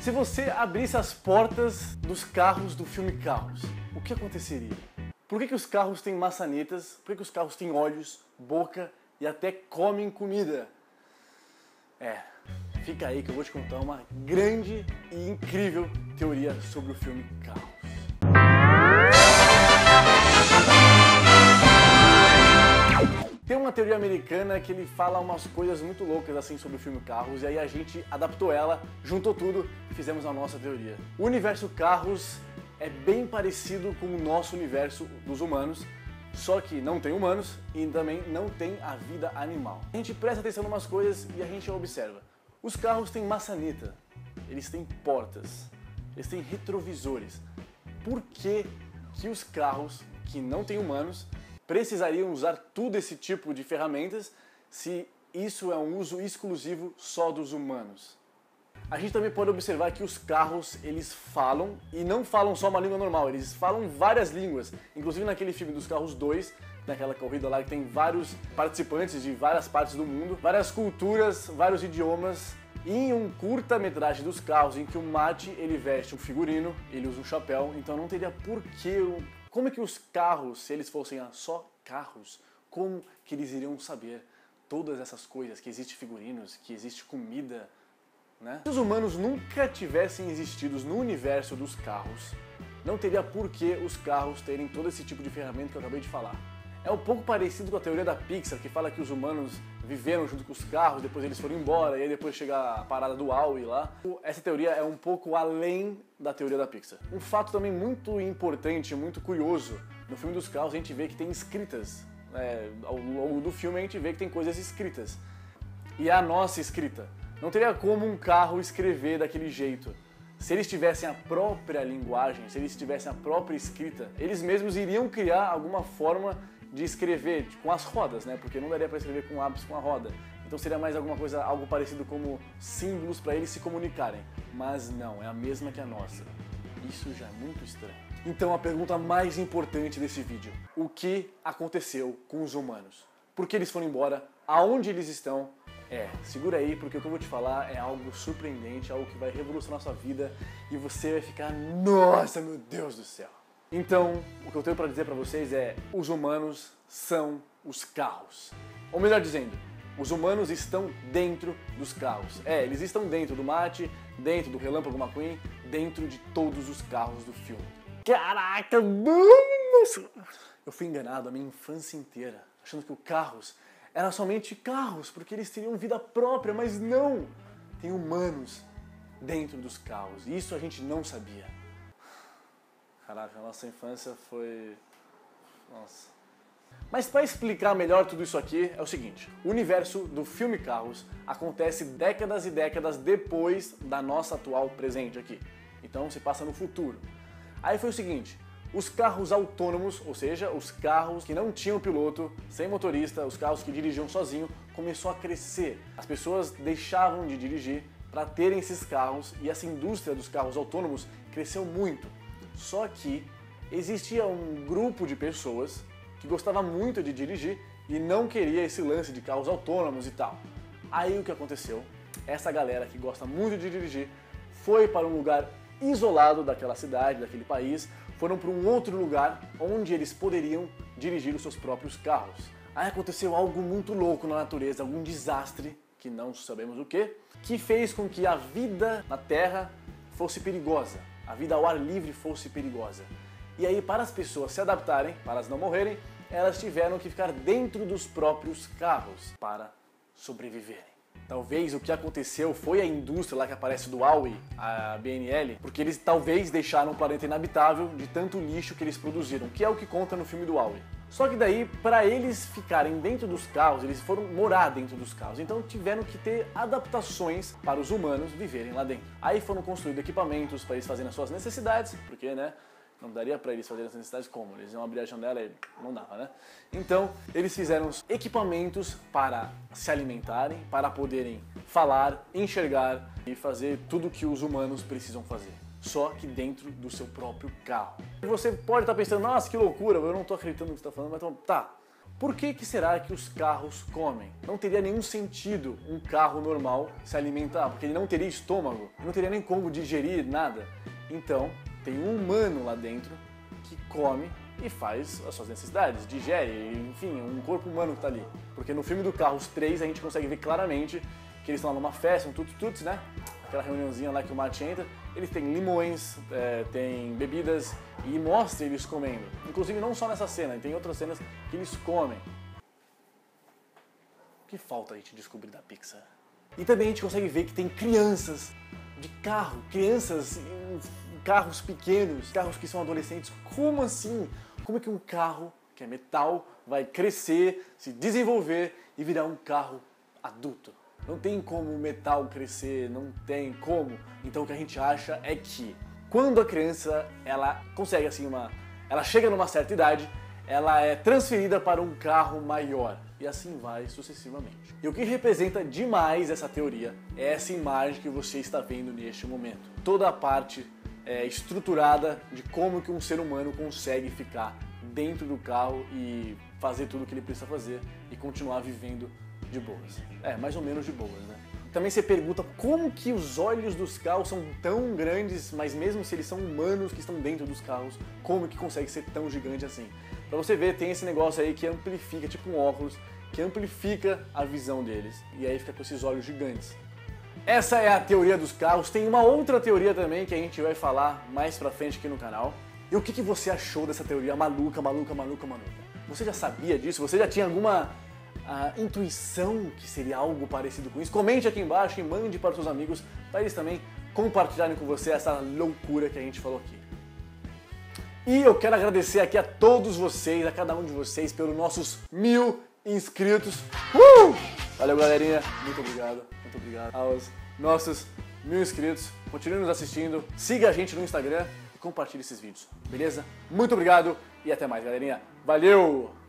Se você abrisse as portas dos carros do filme Carros, o que aconteceria? Por que, que os carros têm maçanetas? Por que, que os carros têm olhos, boca e até comem comida? É, fica aí que eu vou te contar uma grande e incrível teoria sobre o filme Carros. Tem uma teoria americana que ele fala umas coisas muito loucas assim sobre o filme Carros, e aí a gente adaptou ela, juntou tudo e fizemos a nossa teoria. O universo Carros é bem parecido com o nosso universo dos humanos, só que não tem humanos e também não tem a vida animal. A gente presta atenção em umas coisas e a gente observa. Os carros têm maçaneta, eles têm portas, eles têm retrovisores. Por que, que os carros que não têm humanos precisariam usar tudo esse tipo de ferramentas se isso é um uso exclusivo só dos humanos. A gente também pode observar que os carros eles falam e não falam só uma língua normal, eles falam várias línguas. Inclusive naquele filme dos carros 2, naquela corrida lá que tem vários participantes de várias partes do mundo, várias culturas, vários idiomas. E em um curta-metragem dos carros em que o Mate ele veste um figurino, ele usa um chapéu, então não teria por que como é que os carros, se eles fossem só carros, como que eles iriam saber todas essas coisas, que existe figurinos, que existe comida, né? Se os humanos nunca tivessem existido no universo dos carros, não teria por que os carros terem todo esse tipo de ferramenta que eu acabei de falar. É um pouco parecido com a teoria da Pixar, que fala que os humanos viveram junto com os carros, depois eles foram embora, e aí depois chega a parada do Aui lá. Essa teoria é um pouco além da teoria da Pixar. Um fato também muito importante, muito curioso, no filme dos carros a gente vê que tem escritas. É, ao longo do filme a gente vê que tem coisas escritas. E é a nossa escrita. Não teria como um carro escrever daquele jeito. Se eles tivessem a própria linguagem, se eles tivessem a própria escrita, eles mesmos iriam criar alguma forma de escrever com as rodas, né? Porque não daria para escrever com lápis com a roda. Então seria mais alguma coisa, algo parecido como símbolos para eles se comunicarem. Mas não, é a mesma que a nossa. Isso já é muito estranho. Então a pergunta mais importante desse vídeo: o que aconteceu com os humanos? Por que eles foram embora? Aonde eles estão? É, segura aí, porque o que eu vou te falar é algo surpreendente, algo que vai revolucionar a sua vida e você vai ficar, nossa, meu Deus do céu. Então, o que eu tenho para dizer para vocês é: os humanos são os carros. Ou melhor dizendo, os humanos estão dentro dos carros. É, eles estão dentro do Mate, dentro do Relâmpago McQueen, dentro de todos os carros do filme. Caraca, nossa! Eu fui enganado a minha infância inteira, achando que o carros era somente carros, porque eles teriam vida própria, mas não! Tem humanos dentro dos carros. E isso a gente não sabia. Caraca, a nossa infância foi. Nossa. Mas para explicar melhor tudo isso aqui é o seguinte: o universo do filme Carros acontece décadas e décadas depois da nossa atual presente aqui. Então se passa no futuro. Aí foi o seguinte: os carros autônomos, ou seja, os carros que não tinham piloto, sem motorista, os carros que dirigiam sozinho, começou a crescer. As pessoas deixavam de dirigir para terem esses carros e essa indústria dos carros autônomos cresceu muito. Só que existia um grupo de pessoas que gostava muito de dirigir e não queria esse lance de carros autônomos e tal. Aí o que aconteceu? Essa galera que gosta muito de dirigir foi para um lugar isolado daquela cidade, daquele país, foram para um outro lugar onde eles poderiam dirigir os seus próprios carros. Aí aconteceu algo muito louco na natureza, algum desastre, que não sabemos o que, que fez com que a vida na Terra fosse perigosa a vida ao ar livre fosse perigosa. E aí, para as pessoas se adaptarem, para elas não morrerem, elas tiveram que ficar dentro dos próprios carros para sobreviverem. Talvez o que aconteceu foi a indústria lá que aparece do Huawei, a BNL, porque eles talvez deixaram o planeta inabitável de tanto lixo que eles produziram, que é o que conta no filme do Huawei. Só que daí, para eles ficarem dentro dos carros, eles foram morar dentro dos carros. Então tiveram que ter adaptações para os humanos viverem lá dentro. Aí foram construídos equipamentos para eles fazerem as suas necessidades, porque, né? Não daria para eles fazerem as necessidades como? Eles iam abrir a janela e não dava, né? Então, eles fizeram equipamentos para se alimentarem, para poderem falar, enxergar e fazer tudo o que os humanos precisam fazer só que dentro do seu próprio carro. Você pode estar pensando, nossa, que loucura, eu não estou acreditando no que você está falando, mas então, tá. Por que, que será que os carros comem? Não teria nenhum sentido um carro normal se alimentar, porque ele não teria estômago, não teria nem como digerir nada. Então, tem um humano lá dentro que come e faz as suas necessidades, digere, enfim, um corpo humano que tá ali. Porque no filme do Carros 3 a gente consegue ver claramente que eles estão lá numa festa, um tuts-tuts, né? Aquela reuniãozinha lá que o Marty entra, eles têm limões, é, tem bebidas e mostra eles comendo. Inclusive não só nessa cena, tem outras cenas que eles comem. O que falta a gente descobrir da Pixar? E também a gente consegue ver que tem crianças de carro, crianças em carros pequenos, carros que são adolescentes. Como assim? Como é que um carro que é metal vai crescer, se desenvolver e virar um carro adulto? Não tem como o metal crescer, não tem como. Então o que a gente acha é que quando a criança ela consegue assim uma, ela chega numa certa idade, ela é transferida para um carro maior e assim vai sucessivamente. E o que representa demais essa teoria é essa imagem que você está vendo neste momento. Toda a parte é, estruturada de como que um ser humano consegue ficar dentro do carro e fazer tudo o que ele precisa fazer e continuar vivendo de boas. É, mais ou menos de boas, né? Também você pergunta como que os olhos dos carros são tão grandes, mas mesmo se eles são humanos que estão dentro dos carros, como que consegue ser tão gigante assim? Pra você ver, tem esse negócio aí que amplifica, tipo um óculos, que amplifica a visão deles. E aí fica com esses olhos gigantes. Essa é a teoria dos carros. Tem uma outra teoria também que a gente vai falar mais pra frente aqui no canal. E o que, que você achou dessa teoria maluca, maluca, maluca, maluca? Você já sabia disso? Você já tinha alguma ah, intuição que seria algo parecido com isso? Comente aqui embaixo e mande para os seus amigos para eles também compartilharem com você essa loucura que a gente falou aqui. E eu quero agradecer aqui a todos vocês, a cada um de vocês, pelos nossos mil inscritos. Uh! Valeu, galerinha. Muito obrigado. Muito obrigado aos nossos mil inscritos. Continue nos assistindo. Siga a gente no Instagram e compartilhe esses vídeos. Beleza? Muito obrigado e até mais, galerinha. Valeu!